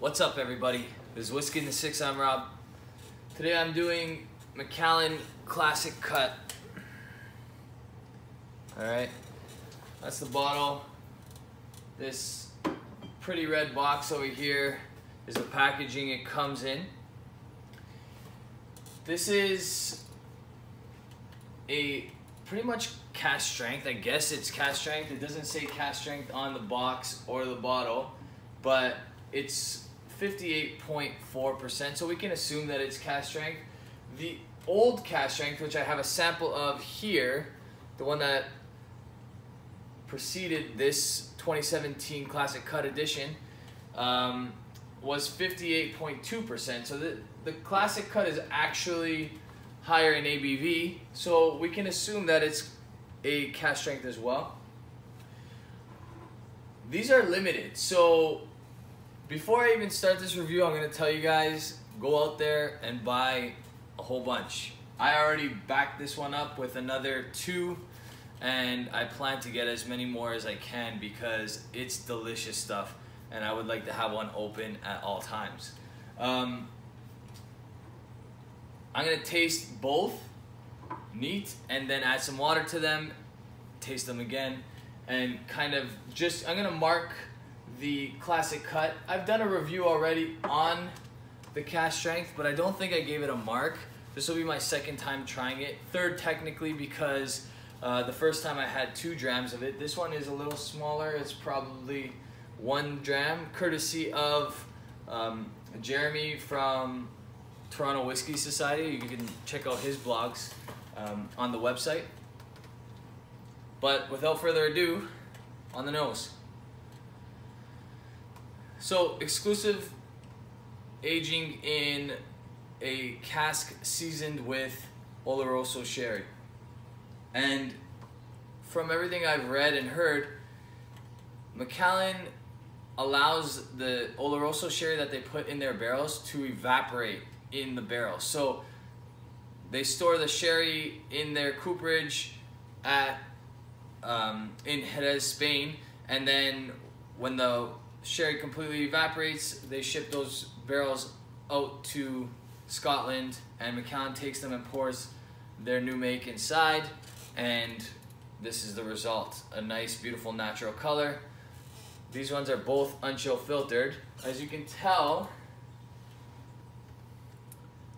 What's up, everybody? This is Whiskey in the Six. I'm Rob. Today I'm doing Macallan Classic Cut. All right, that's the bottle. This pretty red box over here is the packaging it comes in. This is a pretty much cask strength. I guess it's cask strength. It doesn't say cask strength on the box or the bottle, but it's 58.4%, so we can assume that it's cask strength. The old cask strength, which I have a sample of here, the one that preceded this 2017 Classic Cut Edition, um, was 58.2%. So the, the Classic Cut is actually higher in ABV, so we can assume that it's a cask strength as well. These are limited, so before I even start this review, I'm gonna tell you guys, go out there and buy a whole bunch. I already backed this one up with another two, and I plan to get as many more as I can because it's delicious stuff, and I would like to have one open at all times. Um, I'm gonna taste both neat and then add some water to them, taste them again, and kind of just, I'm gonna mark the classic cut. I've done a review already on the cask strength, but I don't think I gave it a mark. This will be my second time trying it. Third technically because uh, the first time I had two drams of it. This one is a little smaller. It's probably one dram, courtesy of um, Jeremy from Toronto Whiskey Society. You can check out his blogs um, on the website. But without further ado, on the nose. So exclusive aging in a cask seasoned with Oloroso sherry. And from everything I've read and heard, Macallan allows the Oloroso sherry that they put in their barrels to evaporate in the barrel. So they store the sherry in their cooperage at um, in Jerez, Spain, and then when the sherry completely evaporates, they ship those barrels out to Scotland, and Macallan takes them and pours their new make inside, and this is the result. A nice, beautiful, natural color. These ones are both unchill filtered. As you can tell,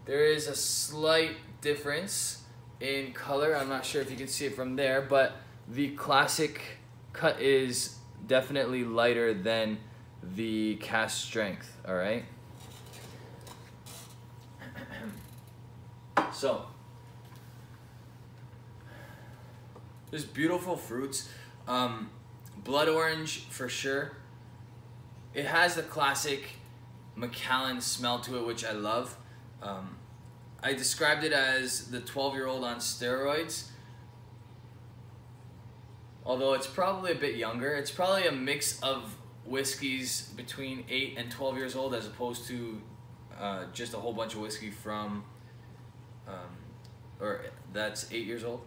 there is a slight difference in color. I'm not sure if you can see it from there, but the classic cut is definitely lighter than the cask strength, all right? so, there's beautiful fruits. Um, blood orange for sure. It has the classic Macallan smell to it, which I love. Um, I described it as the 12 year old on steroids. Although it's probably a bit younger. It's probably a mix of whiskeys between 8 and 12 years old as opposed to uh, just a whole bunch of whiskey from, um, or that's 8 years old.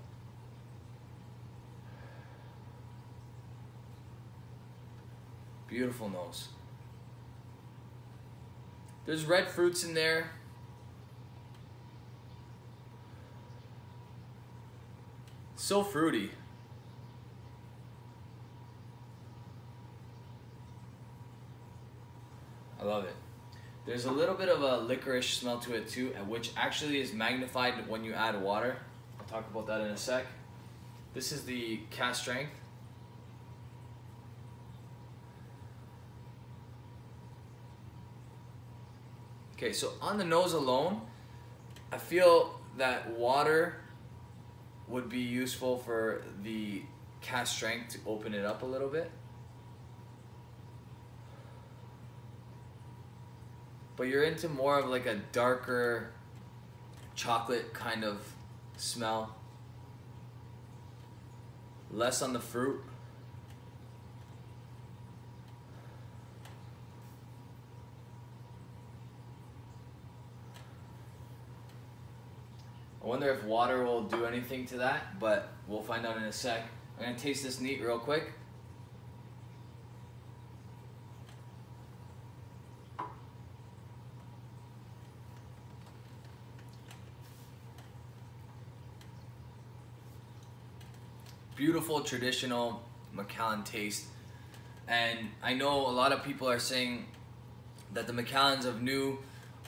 Beautiful nose. There's red fruits in there. So fruity. I love it. There's a little bit of a licorice smell to it too, which actually is magnified when you add water. I'll talk about that in a sec. This is the cask strength. Okay, so on the nose alone, I feel that water would be useful for the cask strength to open it up a little bit. But you're into more of like a darker chocolate kind of smell. Less on the fruit. I wonder if water will do anything to that, but we'll find out in a sec. I'm gonna taste this neat real quick. Beautiful traditional Macallan taste. And I know a lot of people are saying that the Macallans of new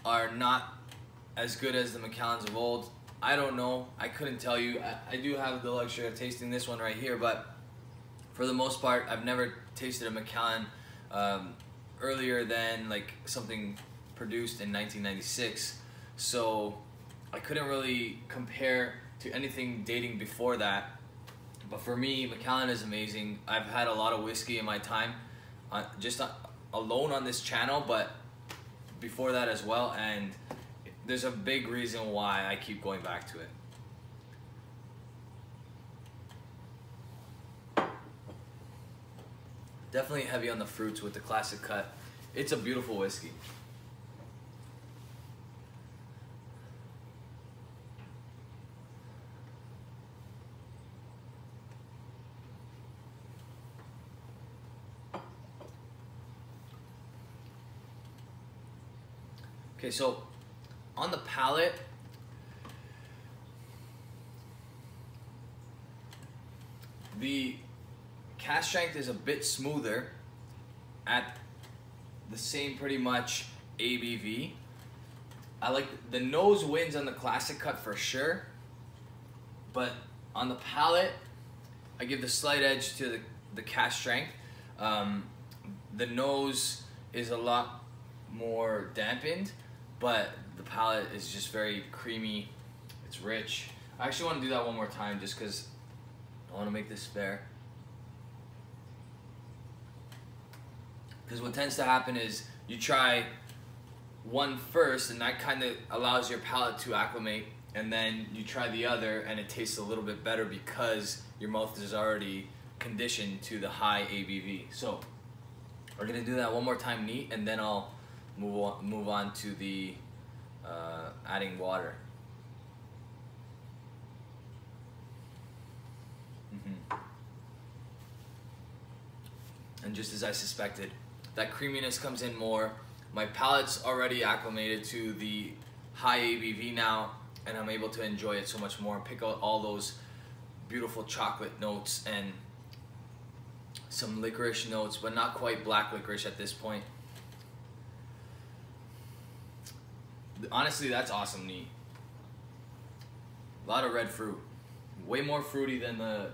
are not as good as the Macallans of old. I don't know. I couldn't tell you. I, I do have the luxury of tasting this one right here, but for the most part, I've never tasted a Macallan um, earlier than like something produced in 1996. So I couldn't really compare to anything dating before that. But for me, Macallan is amazing. I've had a lot of whiskey in my time, uh, just uh, alone on this channel, but before that as well. And there's a big reason why I keep going back to it. Definitely heavy on the fruits with the classic cut. It's a beautiful whiskey. Okay, so on the palate, the cask strength is a bit smoother at the same pretty much ABV. I like the nose wins on the classic cut for sure, but on the palate, I give the slight edge to the, the cask strength. Um, the nose is a lot more dampened but the palate is just very creamy. It's rich. I actually want to do that one more time just because I want to make this fair. Because what tends to happen is you try one first and that kind of allows your palate to acclimate and then you try the other and it tastes a little bit better because your mouth is already conditioned to the high ABV. So we're gonna do that one more time neat and then I'll move on, move on to the uh, adding water. Mm-hmm. And just as I suspected, that creaminess comes in more. My palate's already acclimated to the high ABV now, and I'm able to enjoy it so much more. Pick out all those beautiful chocolate notes and some licorice notes, but not quite black licorice at this point. Honestly, that's awesome neat. A lot of red fruit. Way more fruity than the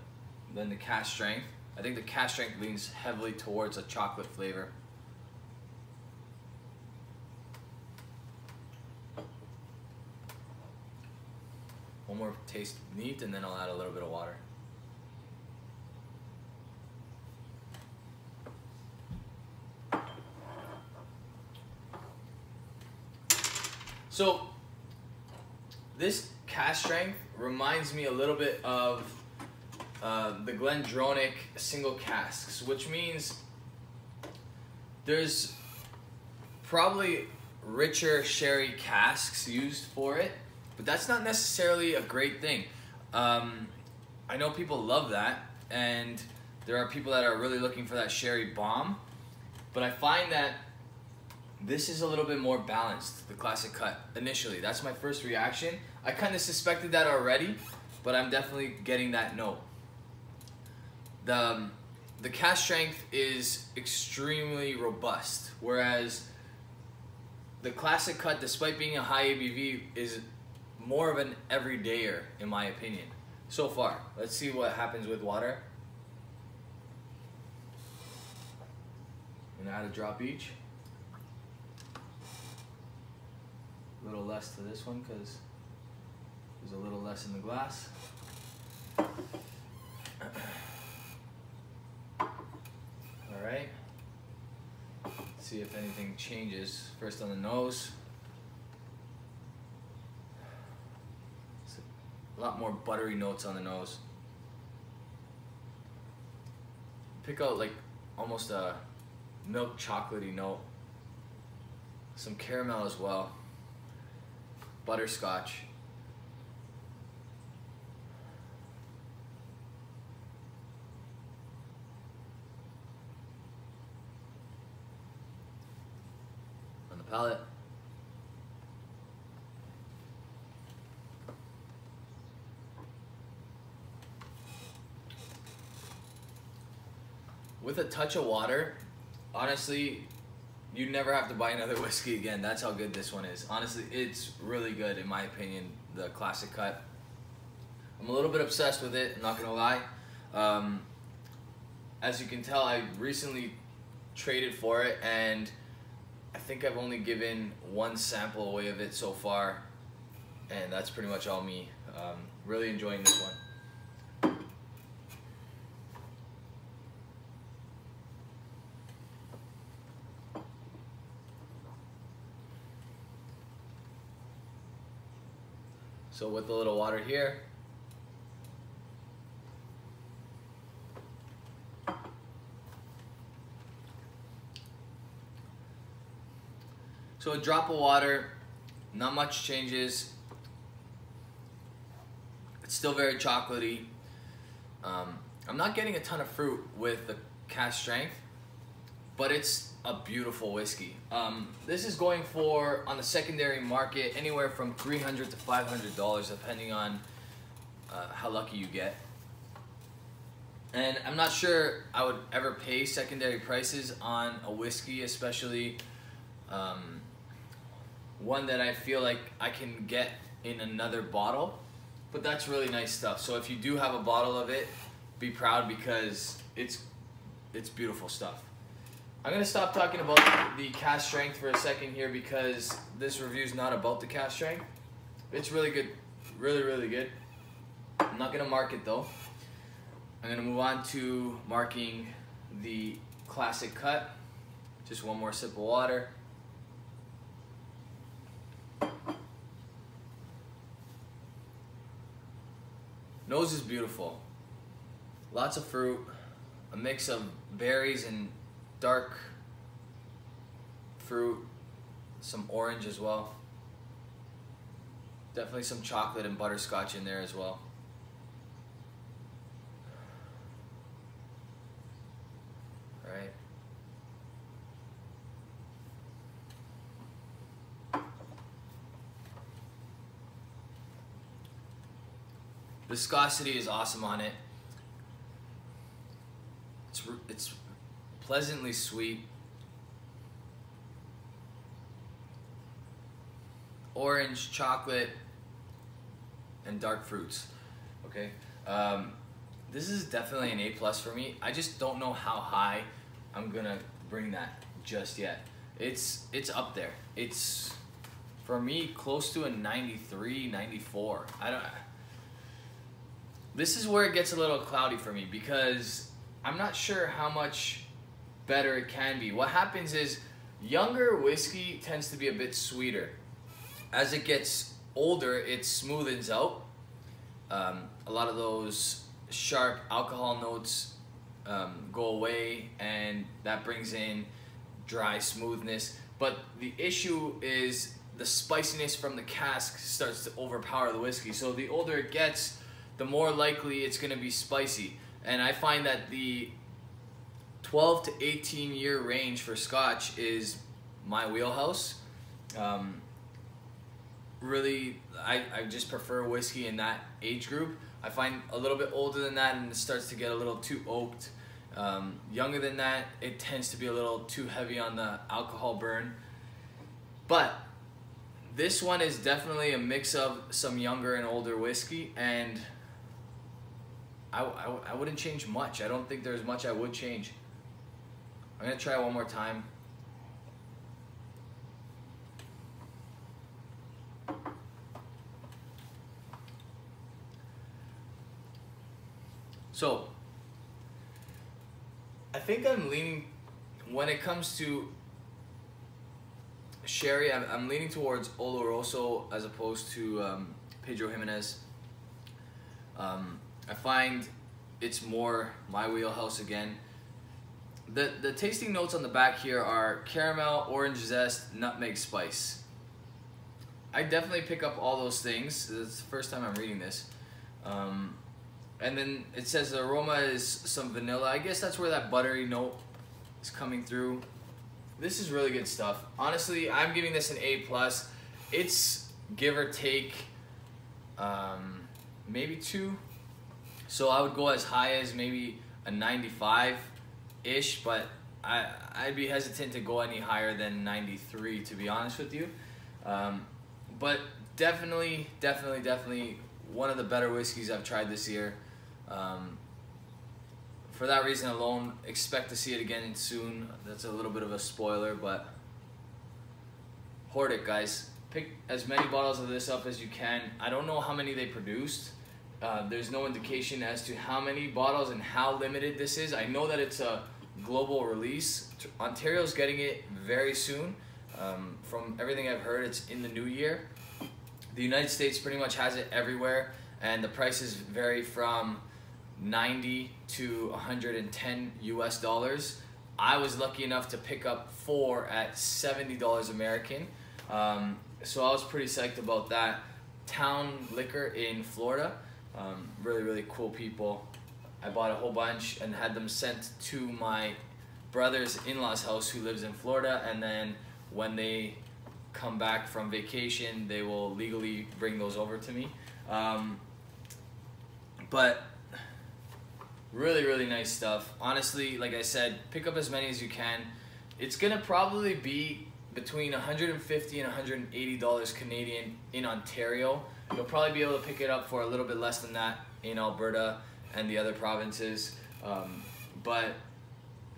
than the cask strength. I think the cask strength leans heavily towards a chocolate flavor. One more taste neat and then I'll add a little bit of water. So this cask strength reminds me a little bit of uh, the GlenDronach single casks, which means there's probably richer sherry casks used for it, but that's not necessarily a great thing. Um, I know people love that, and there are people that are really looking for that sherry bomb, but I find that this is a little bit more balanced, the classic cut, initially. That's my first reaction. I kind of suspected that already, but I'm definitely getting that note. The, um, the cask strength is extremely robust, whereas the classic cut, despite being a high ABV, is more of an everydayer, in my opinion, so far. Let's see what happens with water. And add a drop each. A little less to this one because there's a little less in the glass. All right. Let's see if anything changes. First on the nose. a lot more buttery notes on the nose. Pick out like almost a milk chocolatey note. Some caramel as well butterscotch. On the palate. with a touch of water, honestly, you never have to buy another whiskey again. That's how good this one is. Honestly, it's really good in my opinion. The classic cut. I'm a little bit obsessed with it. Not gonna lie. Um, as you can tell, I recently traded for it, and I think I've only given one sample away of it so far, and that's pretty much all me. Um, really enjoying this one. So with a little water here. So a drop of water, not much changes. It's still very chocolatey. Um, I'm not getting a ton of fruit with the cask strength, but it's a beautiful whiskey. Um, this is going for, on the secondary market, anywhere from 300 to $500 depending on uh, how lucky you get. And I'm not sure I would ever pay secondary prices on a whiskey, especially um, one that I feel like I can get in another bottle. But that's really nice stuff. So if you do have a bottle of it, be proud because it's it's beautiful stuff. I'm gonna stop talking about the cask strength for a second here because this review is not about the cask strength. It's really good, really, really good. I'm not gonna mark it though. I'm gonna move on to marking the classic cut. Just one more sip of water. Nose is beautiful. Lots of fruit, a mix of berries and dark fruit, some orange as well. Definitely some chocolate and butterscotch in there as well. Right. Viscosity is awesome on it. It's, it's pleasantly sweet. Orange, chocolate, and dark fruits. Okay. Um, this is definitely an A plus for me. I just don't know how high I'm gonna bring that just yet. It's it's up there. It's for me close to a 93, 94. I don't. This is where it gets a little cloudy for me because I'm not sure how much better it can be. What happens is younger whiskey tends to be a bit sweeter. As it gets older, it smoothens out. Um, a lot of those sharp alcohol notes um, go away and that brings in dry smoothness. But the issue is the spiciness from the cask starts to overpower the whiskey. So the older it gets, the more likely it's gonna be spicy. And I find that the 12 to 18 year range for Scotch is my wheelhouse. Um, really, I, I just prefer whiskey in that age group. I find a little bit older than that and it starts to get a little too oaked. Um, younger than that, it tends to be a little too heavy on the alcohol burn. But this one is definitely a mix of some younger and older whiskey and I, I, I wouldn't change much. I don't think there's much I would change. I'm gonna try one more time. So, I think I'm leaning, when it comes to sherry, I'm, I'm leaning towards Oloroso as opposed to um, Pedro Ximénez. Um, I find it's more my wheelhouse again. The, the tasting notes on the back here are caramel, orange zest, nutmeg spice. I definitely pick up all those things. It's the first time I'm reading this. Um, and then it says the aroma is some vanilla. I guess that's where that buttery note is coming through. This is really good stuff. Honestly, I'm giving this an A+. plus. It's give or take um, maybe two. So I would go as high as maybe a 95 ish, but I I'd be hesitant to go any higher than 93 to be honest with you. Um, but definitely, definitely, definitely one of the better whiskeys I've tried this year. Um, for that reason alone, expect to see it again soon. That's a little bit of a spoiler, but hoard it, guys. Pick as many bottles of this up as you can. I don't know how many they produced. Uh, there's no indication as to how many bottles and how limited this is. I know that it's a global release. Ontario's getting it very soon. Um, from everything I've heard, it's in the new year. The United States pretty much has it everywhere, and the prices vary from 90 to 110 US dollars. I was lucky enough to pick up four at $70 American. Um, so I was pretty psyched about that. Town Liquor in Florida, um, really, really cool people. I bought a whole bunch and had them sent to my brother's in-laws house who lives in Florida and then when they come back from vacation they will legally bring those over to me. Um, but really really nice stuff. Honestly like I said pick up as many as you can. It's gonna probably be between 150 and 180 dollars Canadian in Ontario. You'll probably be able to pick it up for a little bit less than that in Alberta and the other provinces. Um, but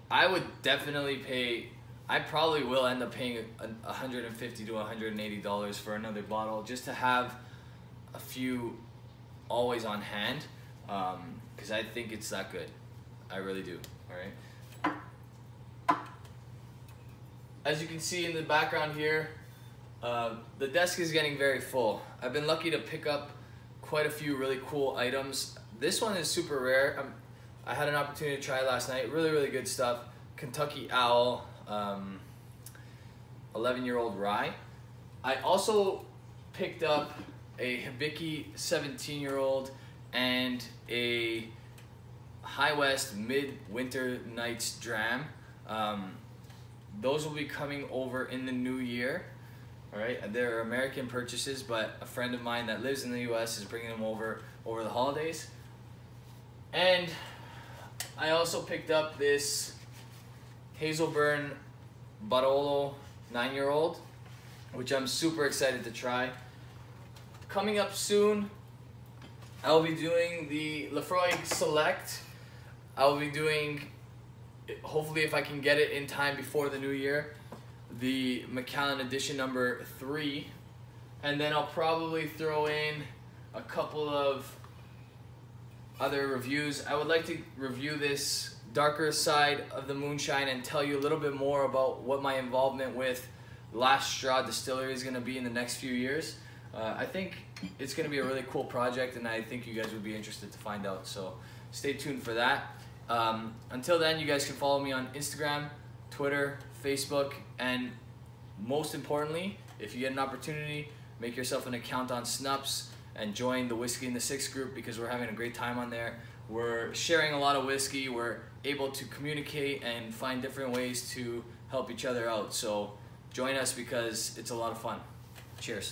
I would definitely pay. I probably will end up paying a, 150 to 180 dollars for another bottle just to have a few always on hand because um, I think it's that good. I really do. All right. As you can see in the background here, uh, the desk is getting very full. I've been lucky to pick up quite a few really cool items. This one is super rare. I'm, i had an opportunity to try last night. Really, really good stuff. Kentucky Owl, um, 11 year old rye. I also picked up a Hibiki 17 year old and a High West Midwinter Nights Dram. Um, those will be coming over in the new year. All right, they're American purchases, but a friend of mine that lives in the U.S. is bringing them over over the holidays. And I also picked up this Hazelburn Barolo nine-year-old, which I'm super excited to try. Coming up soon, I'll be doing the Laphroaig Select. I'll be doing, hopefully if I can get it in time before the new year, the Macallan edition number three. And then I'll probably throw in a couple of other reviews. I would like to review this darker side of the moonshine and tell you a little bit more about what my involvement with Last Straw Distillery is going to be in the next few years. Uh, I think it's going to be a really cool project and I think you guys would be interested to find out. So stay tuned for that. Um, until then, you guys can follow me on Instagram, Twitter, Facebook, and most importantly, if you get an opportunity, make yourself an account on Snups and join the Whiskey in the Six group because we're having a great time on there. We're sharing a lot of whiskey. We're able to communicate and find different ways to help each other out. So join us because it's a lot of fun. Cheers.